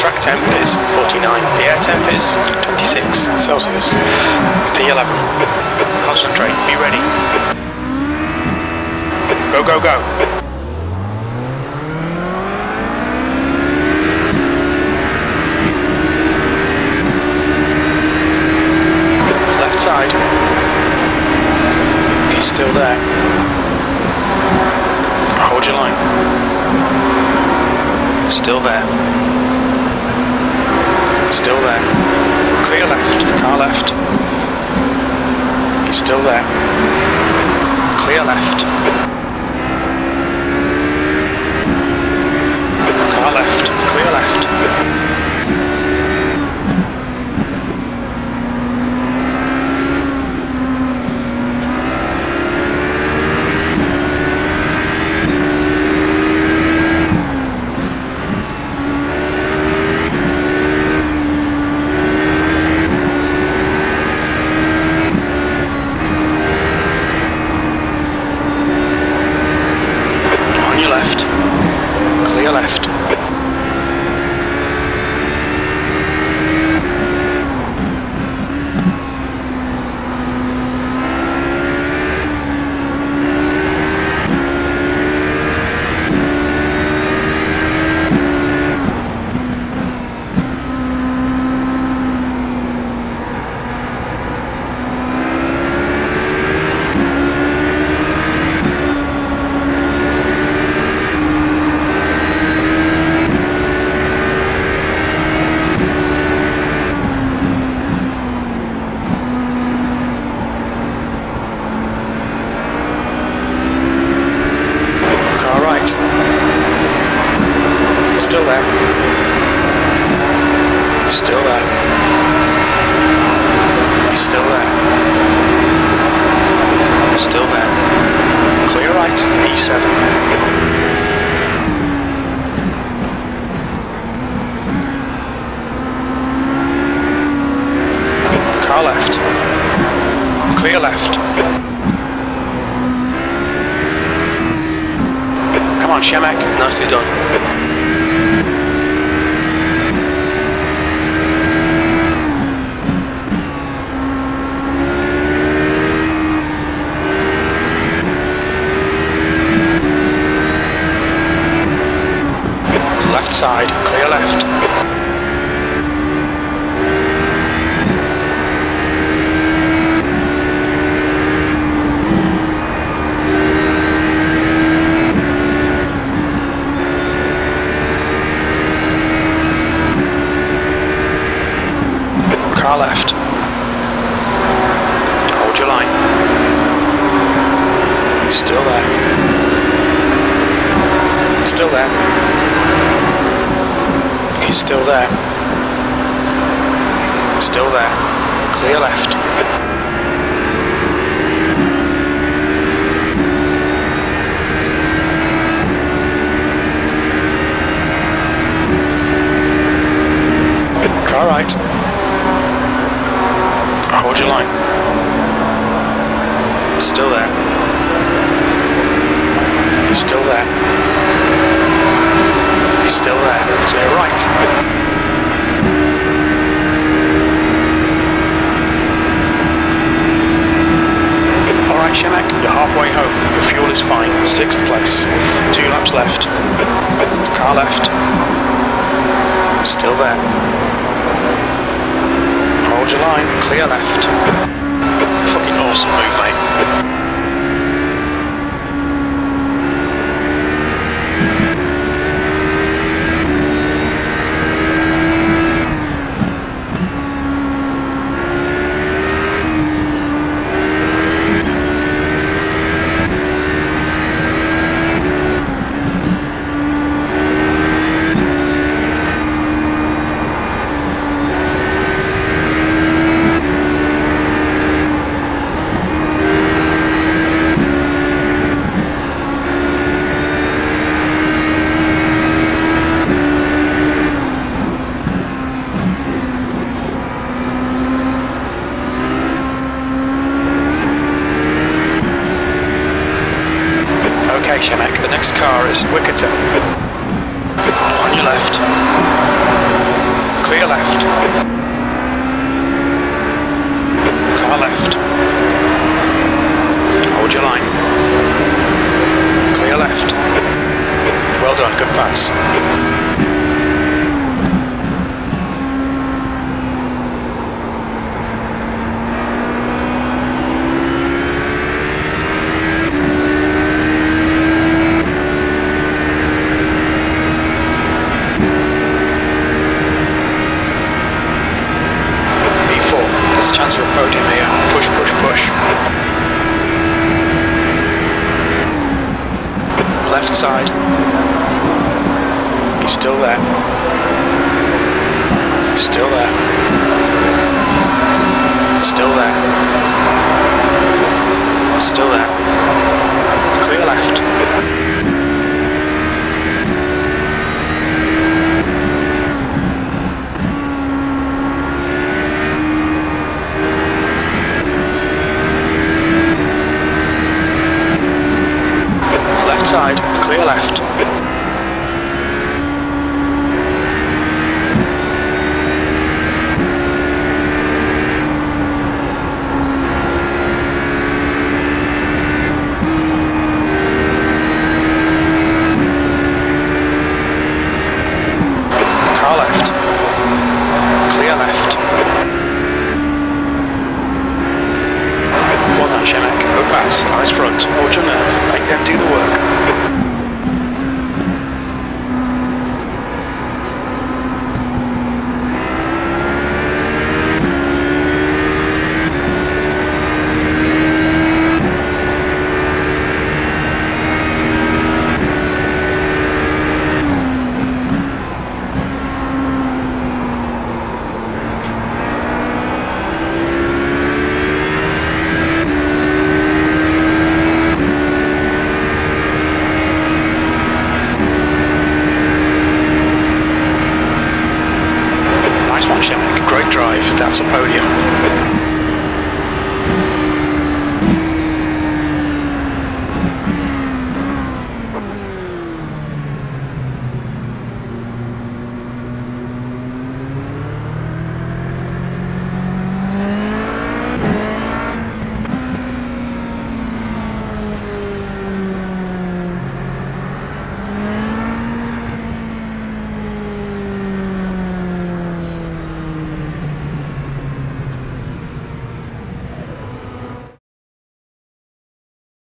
track temp is 49, the air temp is 26 Celsius. P11, concentrate, be ready. Go, go, go. Left side. He's still there. Hold your line. Still there. Still there. Clear left. Car left. He's still there. Clear left. Car left. Clear left. On your left. Left. Car right. Still there. Still there. He's still there. Still there. Clear right. E7. Car left. Clear left. Come on, Shemek. Nicely done. Left side, clear left. Car left. Hold your line. Still there. Still there. He's still there. Still there. Clear left. Car right. Hold your line. Still there. Still there. He's still there. Clear right. Alright, Shemek, you're halfway home. Your fuel is fine. Sixth place. Two laps left. Car left. Still there. Hold your line. Clear left. Fucking awesome move, mate. Okay, Shemek, the next car is Wickerton. On your left. Clear left. Car left. Hold your line. Clear left. Well done, good pass. Left side. He's still there. Still there. Still there. Still there. Clear left. Left side, clear left. Car left. Clear left. Well done, Shemek. Good pass. Eyes front. Hold your nerve. Make them do the work. Drive. That's a podium.